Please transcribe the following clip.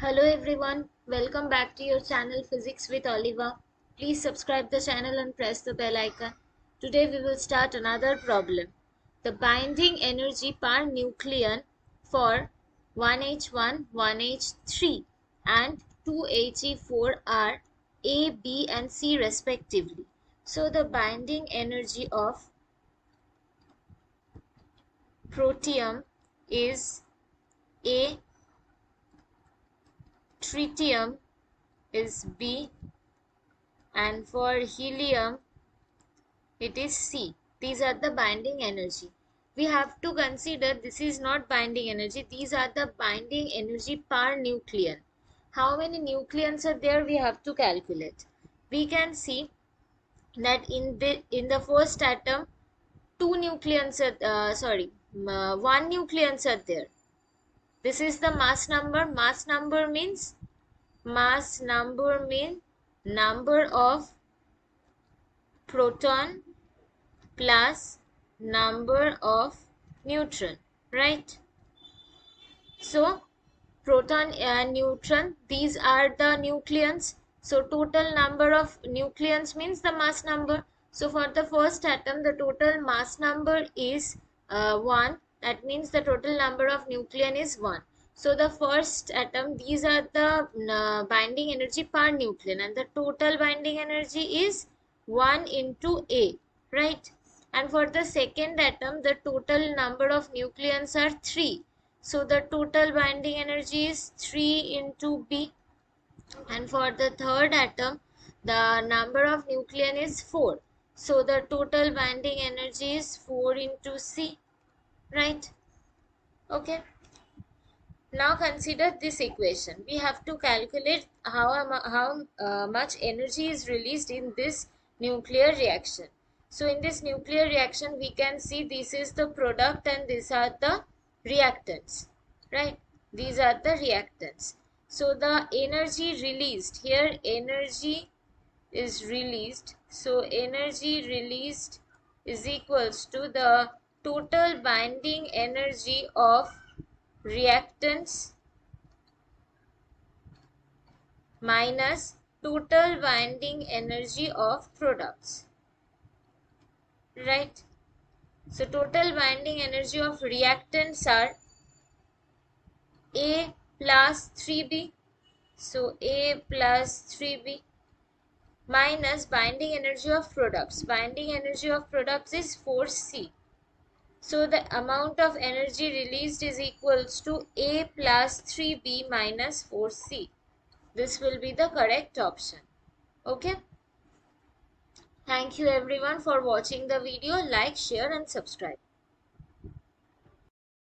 Hello everyone, welcome back to your channel Physics with ALIVA. Please subscribe the channel and press the bell icon. Today we will start another problem. The binding energy per nucleon for 1H1, 1H3 and 2He4 are A, B and C respectively. So the binding energy of protium is A tritium is B and for helium it is C. These are the binding energy. We have to consider this is not binding energy. These are the binding energy per nucleon. How many nucleons are there we have to calculate. We can see that in the in the first atom two nucleons are uh, sorry uh, one nucleons are there this is the mass number. Mass number means mass number mean number of proton plus number of neutron right? So proton and neutron these are the nucleons. So total number of nucleons means the mass number. So for the first atom the total mass number is uh, 1 that means the total number of nucleon is 1 so the first atom these are the uh, binding energy per nucleon. And the total binding energy is 1 into a right? And for the second atom the total number of nucleons are 3 so the total binding energy is 3 into b. And for the third atom the number of nucleon is 4 so the total binding energy is 4 into c right? Okay now consider this equation. We have to calculate how how uh, much energy is released in this nuclear reaction. So in this nuclear reaction we can see this is the product and these are the reactants right? These are the reactants. So the energy released here energy is released. So energy released is equals to the total binding energy of reactants minus total binding energy of products right? So total binding energy of reactants are a plus 3b so a plus 3b minus binding energy of products. Binding energy of products is 4c so the amount of energy released is equals to A plus 3B minus 4C. This will be the correct option. Okay. Thank you everyone for watching the video. Like, share and subscribe.